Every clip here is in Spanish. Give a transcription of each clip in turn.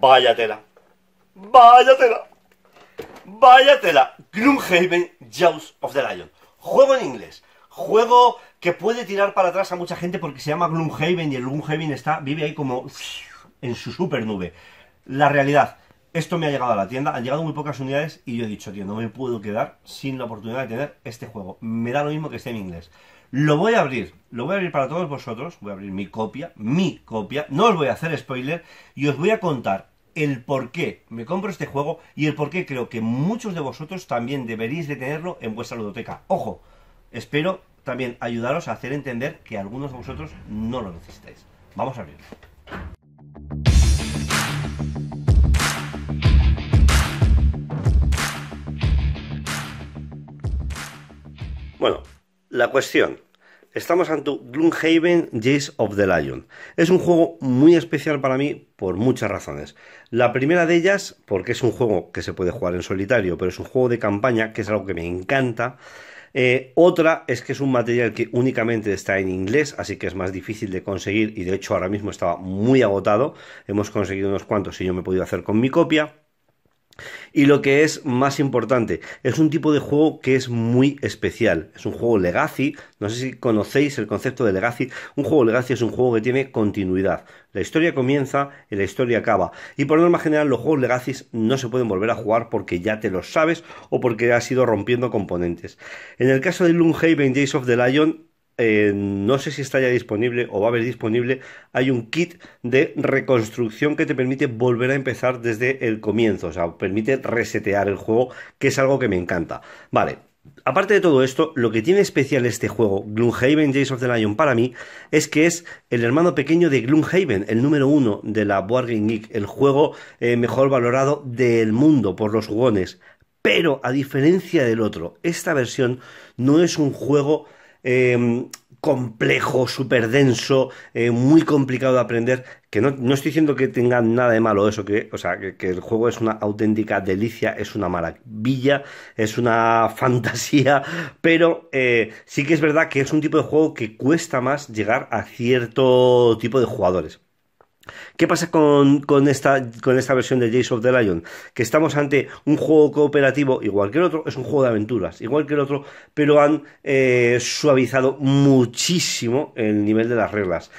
Váyatela. Váyatela. Váyatela. Gloomhaven Jaws of the Lion. Juego en inglés. Juego que puede tirar para atrás a mucha gente porque se llama Gloomhaven y el Gloomhaven está, vive ahí como en su super nube. La realidad, esto me ha llegado a la tienda, han llegado muy pocas unidades y yo he dicho, tío, no me puedo quedar sin la oportunidad de tener este juego. Me da lo mismo que esté en inglés. Lo voy a abrir, lo voy a abrir para todos vosotros, voy a abrir mi copia, mi copia, no os voy a hacer spoiler y os voy a contar el por qué me compro este juego y el por qué creo que muchos de vosotros también deberíais de tenerlo en vuestra ludoteca. Ojo, espero también ayudaros a hacer entender que algunos de vosotros no lo necesitáis. Vamos a abrirlo. Bueno, la cuestión. Estamos ante Gloomhaven Jace of the Lion. Es un juego muy especial para mí por muchas razones. La primera de ellas, porque es un juego que se puede jugar en solitario, pero es un juego de campaña, que es algo que me encanta. Eh, otra es que es un material que únicamente está en inglés, así que es más difícil de conseguir y de hecho ahora mismo estaba muy agotado. Hemos conseguido unos cuantos y yo me he podido hacer con mi copia. Y lo que es más importante, es un tipo de juego que es muy especial. Es un juego Legacy. No sé si conocéis el concepto de Legacy. Un juego Legacy es un juego que tiene continuidad. La historia comienza y la historia acaba. Y por norma general, los juegos Legacy no se pueden volver a jugar porque ya te los sabes o porque has ido rompiendo componentes. En el caso de Gloomhaven Jace of the Lion, eh, no sé si está ya disponible o va a haber disponible, hay un kit de reconstrucción que te permite volver a empezar desde el comienzo, o sea, permite resetear el juego, que es algo que me encanta. Vale, Aparte de todo esto, lo que tiene especial este juego, Gloomhaven Jace of the Lion, para mí, es que es el hermano pequeño de Gloomhaven, el número uno de la Board Geek, el juego eh, mejor valorado del mundo por los jugones. Pero, a diferencia del otro, esta versión no es un juego Em, complejo, súper denso, eh, muy complicado de aprender, que no, estoy diciendo que tenga nada de malo eso, que, o sea, que, el juego es una auténtica delicia, es una maravilla, es una fantasía, pero eh, sí que es verdad que es un tipo de juego que cuesta más llegar a cierto tipo de jugadores. ¿Qué pasa con, esta, versión de Jace of the Lion? Que estamos ante un juego cooperativo, igual que el otro, es un juego de aventuras, igual que el otro, pero han eh, suavizado muchísimo el nivel de las reglas.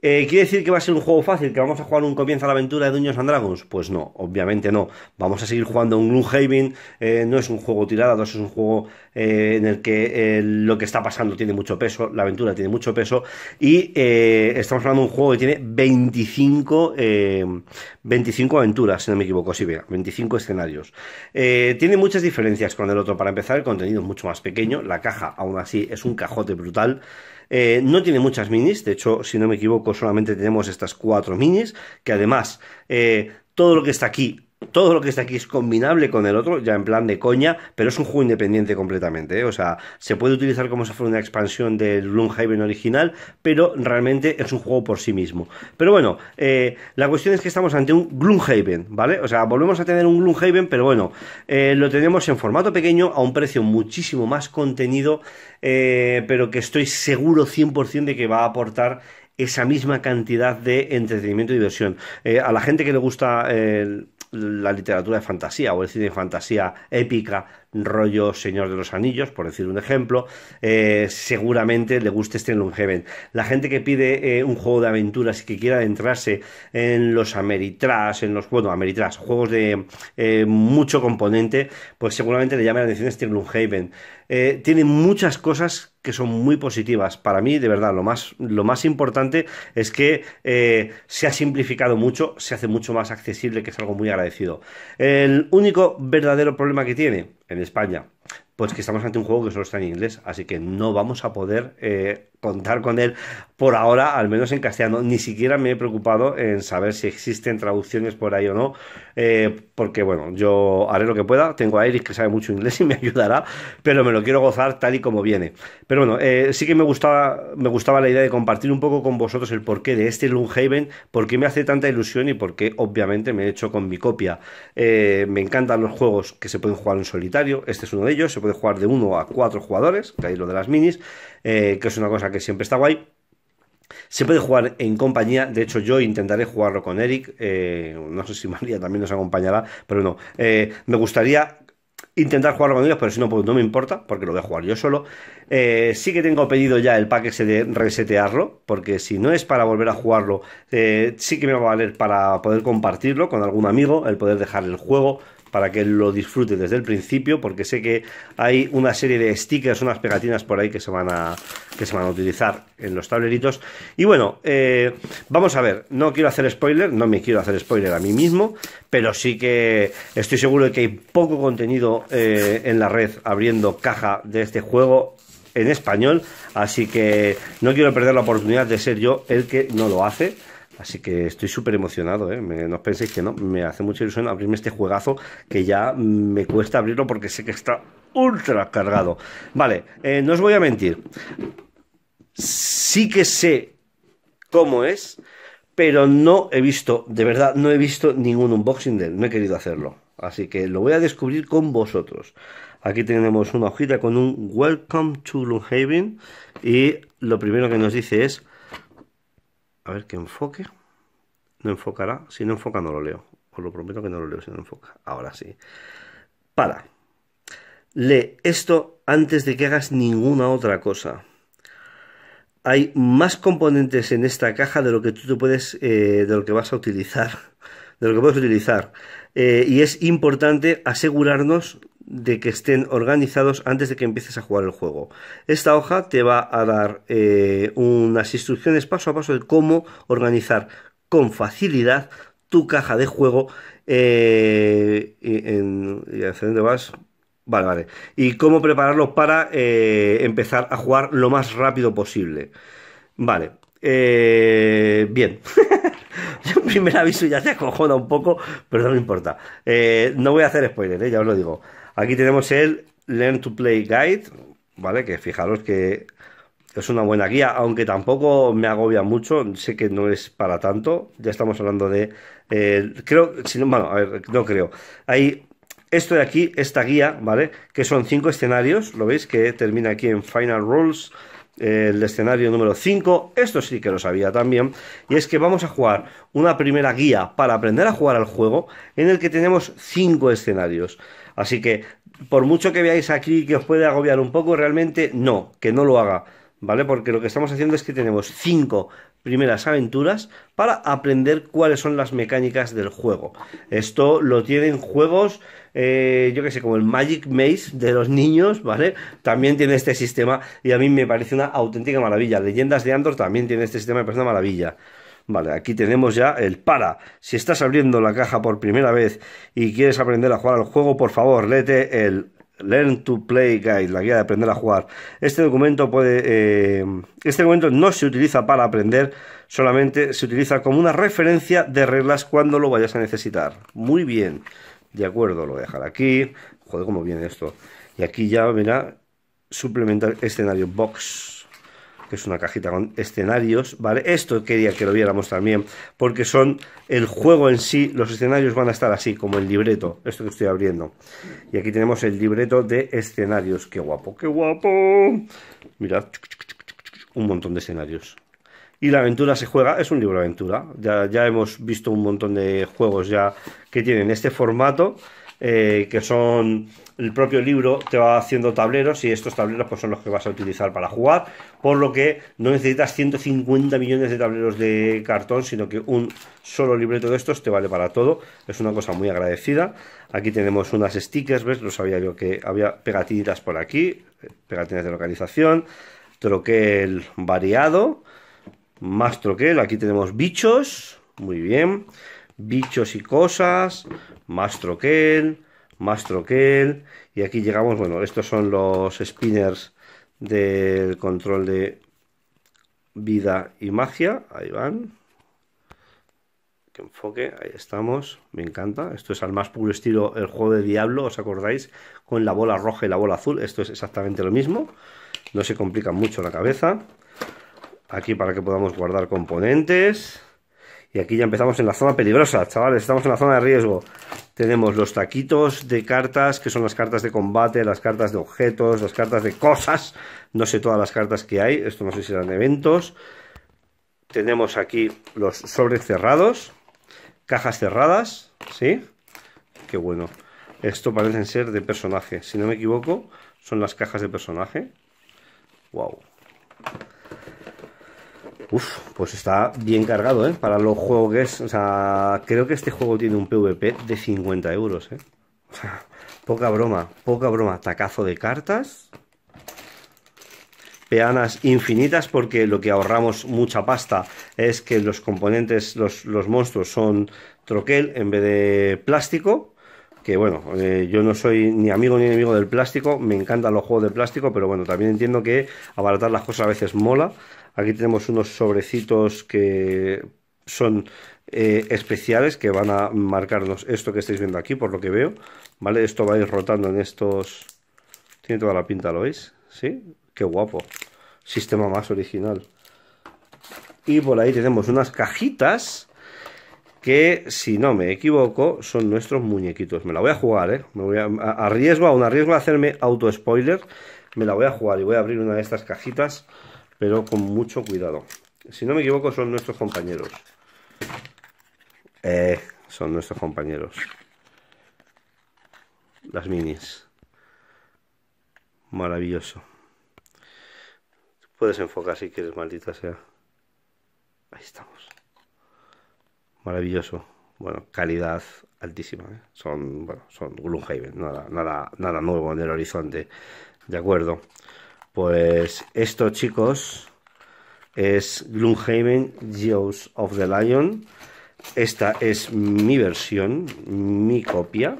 Eh, ¿Quiere decir que va a ser un juego fácil? ¿Que vamos a jugar un comienzo a la aventura de Dungeons and Dragons? Pues no, obviamente no. Vamos a seguir jugando un Gloomhaven. Eh, no es un juego tirado, es un juego eh, en el que lo que está pasando tiene mucho peso, la aventura tiene mucho peso. Y estamos hablando de un juego que tiene 25, 25 aventuras, si no me equivoco, sí, vea, 25 escenarios. tiene muchas diferencias con el otro. Para empezar, el contenido es mucho más pequeño. La caja, aún así, es un cajote brutal. Eh, no tiene muchas minis, de hecho, si no me equivoco, solamente tenemos estas cuatro minis, que además eh, todo lo que está aquí todo lo que está aquí es combinable con el otro, ya en plan de coña, pero es un juego independiente completamente. ¿eh? O sea, se puede utilizar como si fuera una expansión del Gloomhaven original, pero realmente es un juego por sí mismo. Pero bueno, eh, la cuestión es que estamos ante un Gloomhaven, ¿vale? O sea, volvemos a tener un Gloomhaven, pero bueno, lo tenemos en formato pequeño a un precio muchísimo más contenido, pero que estoy seguro 100% de que va a aportar esa misma cantidad de entretenimiento y diversión. a la gente que le gusta el, la literatura de fantasía o el cine de fantasía épica, rollo Señor de los Anillos, por decir un ejemplo, eh, seguramente le guste este Heaven. La gente que pide eh, un juego de aventuras y que quiera adentrarse en los Ameritrash, en los, bueno, Ameritrash, juegos de eh, mucho componente, pues seguramente le llame la atención este Gloomhaven. tiene muchas cosas que son muy positivas. Para mí, de verdad, lo más, lo más importante es que se ha simplificado mucho, se hace mucho más accesible, que es algo muy agradecido. El único verdadero problema que tiene en España, pues que estamos ante un juego que solo está en inglés, así que no vamos a poder eh, contar con él por ahora, al menos en castellano. Ni siquiera me he preocupado en saber si existen traducciones por ahí o no, eh, porque bueno, yo haré lo que pueda. Tengo a Eric que sabe mucho inglés y me ayudará, pero me lo quiero gozar tal y como viene. Pero bueno, eh, sí que me gustaba, me gustaba la idea de compartir un poco con vosotros el porqué de este Gloomhaven, por qué me hace tanta ilusión y por qué obviamente me he hecho con mi copia. Eh, me encantan los juegos que se pueden jugar en solitario, este es uno de ellos, se puede jugar de uno a cuatro jugadores, que ahí lo de las minis, que es una cosa que siempre está guay. Se puede jugar en compañía, de hecho yo intentaré jugarlo con Eric, eh, no sé si María también nos acompañará, pero no, eh, me gustaría intentar jugarlo con ellos, pero si no, pues no me importa, porque lo voy a jugar yo solo. Eh, sí que tengo pedido ya el pack ese de resetearlo, porque si no es para volver a jugarlo, sí que me va a valer para poder compartirlo con algún amigo, el poder dejar el juego para que lo disfrute desde el principio, porque sé que hay una serie de stickers, unas pegatinas por ahí que se van a, que se van a utilizar en los tableritos. Y bueno, eh, vamos a ver, no quiero hacer spoiler, no me quiero hacer spoiler a mí mismo, pero sí que estoy seguro de que hay poco contenido eh, en la red abriendo caja de este juego en español, así que no quiero perder la oportunidad de ser yo el que no lo hace. Así que estoy súper emocionado, ¿eh? no os penséis que no, me hace mucha ilusión abrirme este juegazo que ya me cuesta abrirlo porque sé que está ultra cargado. Vale, eh, no os voy a mentir. Sí que sé cómo es, pero no he visto, de verdad, no he visto ningún unboxing de él, no he querido hacerlo. Así que lo voy a descubrir con vosotros. Aquí tenemos una hojita con un Welcome to Gloomhaven y lo primero que nos dice es a ver que enfoque. No enfocará. Si no enfoca, no lo leo. Os lo prometo que no lo leo si no enfoca. Ahora sí. Para. Lee esto antes de que hagas ninguna otra cosa. Hay más componentes en esta caja de lo que tú te puedes, eh, de lo que vas a utilizar, de lo que puedes utilizar. Eh, y es importante asegurarnos de que estén organizados antes de que empieces a jugar el juego. Esta hoja te va a dar eh, unas instrucciones paso a paso de cómo organizar con facilidad tu caja de juego. Eh, y, dónde vas? Vale, vale. Y cómo prepararlo para eh, empezar a jugar lo más rápido posible. Vale. bien. Yo primer aviso ya te acojona un poco, pero no importa. no voy a hacer spoiler, ya os lo digo. Aquí tenemos el Learn to Play Guide, ¿vale? Que fijaros que es una buena guía, aunque tampoco me agobia mucho, sé que no es para tanto, ya estamos hablando de, eh, creo, si no, bueno, a ver, no creo, hay esto de aquí, esta guía, ¿vale? Que son cinco escenarios, lo veis que termina aquí en Final Rules, el escenario número 5, esto sí que lo sabía también, y es que vamos a jugar una primera guía para aprender a jugar al juego en el que tenemos cinco escenarios. Así que, por mucho que veáis aquí que os puede agobiar un poco, realmente no, que no lo haga, ¿vale? Porque lo que estamos haciendo es que tenemos cinco primeras aventuras para aprender cuáles son las mecánicas del juego. Esto lo tienen juegos, eh, yo que sé, como el Magic Maze de los niños, ¿vale? También tiene este sistema y a mí me parece una auténtica maravilla. Leyendas de Andor también tiene este sistema, me parece una maravilla. Vale, aquí tenemos ya el para. Si estás abriendo la caja por primera vez y quieres aprender a jugar al juego, por favor, léete el Learn to Play Guide, la guía de aprender a jugar. Este documento puede, eh, este documento no se utiliza para aprender, solamente se utiliza como una referencia de reglas cuando lo vayas a necesitar. Muy bien, de acuerdo, lo voy a dejar aquí. Joder, cómo viene esto. Y aquí ya verá suplementar escenario box que es una cajita con escenarios, ¿vale? Esto quería que lo viéramos también, porque son el juego en sí, los escenarios van a estar así, como el libreto, esto que estoy abriendo. Y aquí tenemos el libreto de escenarios, qué guapo, qué guapo. Mirad, un montón de escenarios. Y la aventura se juega, es un libro de aventura. Ya, ya hemos visto un montón de juegos ya que tienen este formato eh, que son el propio libro te va haciendo tableros y estos tableros pues son los que vas a utilizar para jugar, por lo que no necesitas 150 millones de tableros de cartón, sino que un solo libreto de estos te vale para todo, es una cosa muy agradecida. Aquí tenemos unas stickers, ¿ves? Lo sabía yo que había pegatinitas por aquí, pegatinas de localización, troquel variado, más troquel, aquí tenemos bichos, muy bien, bichos y cosas, más troquel, más troquel. Y aquí llegamos, bueno, estos son los spinners del control de vida y magia. Ahí van. Que enfoque, ahí estamos. Me encanta. Esto es al más puro estilo el juego de Diablo, ¿os acordáis? Con la bola roja y la bola azul. Esto es exactamente lo mismo. No se complica mucho la cabeza. Aquí para que podamos guardar componentes. Y aquí ya empezamos en la zona peligrosa, chavales, estamos en la zona de riesgo. Tenemos los taquitos de cartas, que son las cartas de combate, las cartas de objetos, las cartas de cosas. No sé todas las cartas que hay, esto no sé si serán eventos. tenemos aquí los sobres cerrados, cajas cerradas, ¿sí? Qué bueno. Esto parecen ser de personaje. Si no me equivoco, son las cajas de personaje. Wow. Uf, pues está bien cargado, ¿eh? Para los juegos que es. O sea, creo que este juego tiene un PvP de 50 euros, ¿eh? Poca broma, poca broma. Tacazo de cartas. Peanas infinitas porque lo que ahorramos mucha pasta es que los componentes, los, los monstruos son troquel en vez de plástico que bueno, eh, yo no soy ni amigo ni enemigo del plástico, me encantan los juegos de plástico, pero bueno, también entiendo que abaratar las cosas a veces mola. Aquí tenemos unos sobrecitos que son eh, especiales que van a marcarnos esto que estáis viendo aquí, por lo que veo, ¿vale? Esto va a ir rotando en estos... Tiene toda la pinta, ¿lo veis? ¿Sí? Qué guapo. Sistema más original. Y por ahí tenemos unas cajitas que si no me equivoco son nuestros muñequitos. Me la voy a jugar, ¿eh? Me voy a, a, riesgo, a riesgo de hacerme auto spoiler, me la voy a jugar y voy a abrir una de estas cajitas, pero con mucho cuidado. Si no me equivoco son nuestros compañeros. Eh, son nuestros compañeros. Las minis. Maravilloso. Puedes enfocar si quieres, maldita sea. Ahí estamos maravilloso. Bueno, calidad altísima. ¿eh? Son, bueno, son Gloomhaven, nada, nada, nada nuevo en el horizonte. De acuerdo. Pues esto, chicos, es Gloomhaven Geos of the Lion. Esta es mi versión, mi copia.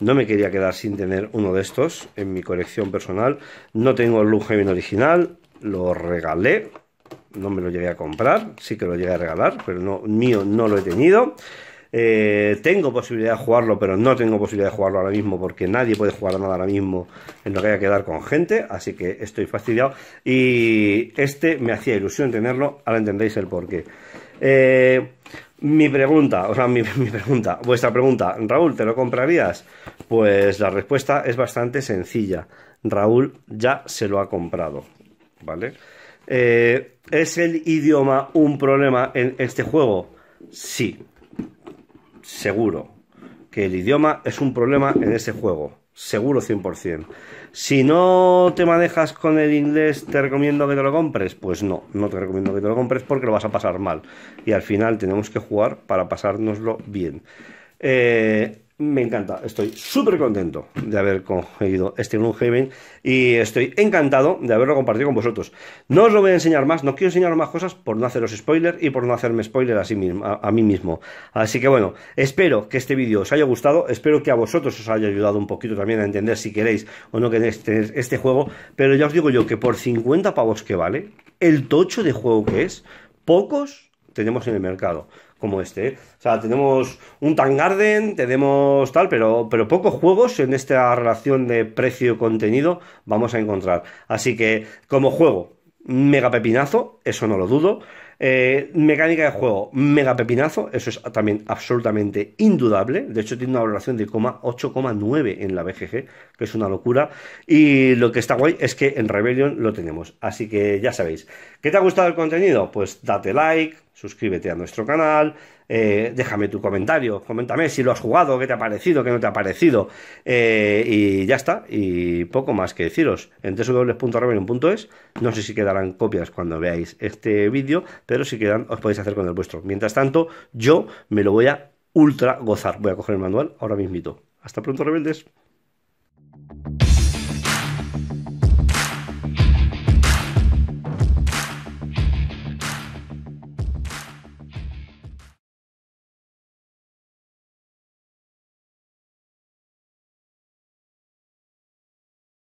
No me quería quedar sin tener uno de estos en mi colección personal. No tengo el Gloomhaven original, lo regalé no me lo llegué a comprar, sí que lo llegué a regalar, pero no, mío no lo he tenido. Eh, tengo posibilidad de jugarlo, pero no tengo posibilidad de jugarlo ahora mismo porque nadie puede jugar nada ahora mismo en lo que haya que dar con gente, así que estoy fastidiado. Y este me hacía ilusión tenerlo, ahora entendéis el porqué. Eh, mi pregunta, o sea, mi, pregunta, vuestra pregunta, Raúl, ¿te lo comprarías? Pues la respuesta es bastante sencilla. Raúl ya se lo ha comprado, ¿vale? Eh, ¿Es el idioma un problema en este juego? Sí, seguro que el idioma es un problema en ese juego, seguro 100%. Si no te manejas con el inglés, ¿te recomiendo que te lo compres? Pues no, no te recomiendo que te lo compres porque lo vas a pasar mal. Y al final tenemos que jugar para pasárnoslo bien. Eh, me encanta, estoy súper contento de haber conseguido este Gloomhaven y estoy encantado de haberlo compartido con vosotros. No os lo voy a enseñar más, no quiero enseñaros más cosas por no haceros spoiler y por no hacerme spoiler a, sí mismo, a, mí mismo. Así que bueno, espero que este vídeo os haya gustado, espero que a vosotros os haya ayudado un poquito también a entender si queréis o no queréis tener este juego, pero ya os digo yo que por 50 pavos que vale, el tocho de juego que es, pocos tenemos en el mercado como este. ¿eh? O sea, tenemos un Tangarden, tenemos tal, pero, pero pocos juegos en esta relación de precio-contenido vamos a encontrar. Así que, como juego, mega pepinazo, eso no lo dudo. Eh, mecánica de juego, mega pepinazo, eso es también absolutamente indudable. De hecho, tiene una valoración de 8,9 en la BGG, que es una locura. Y lo que está guay es que en Rebellion lo tenemos. Así que ya sabéis. ¿Qué te ha gustado el contenido? Pues date like, suscríbete a nuestro canal, eh, déjame tu comentario, coméntame si lo has jugado, qué te ha parecido, qué no te ha parecido, eh, y ya está, y poco más que deciros. En www.rebellion.es, no sé si quedarán copias cuando veáis este vídeo, pero si quedan os podéis hacer con el vuestro. Mientras tanto, yo me lo voy a ultra gozar. Voy a coger el manual ahora mismito. Hasta pronto, rebeldes.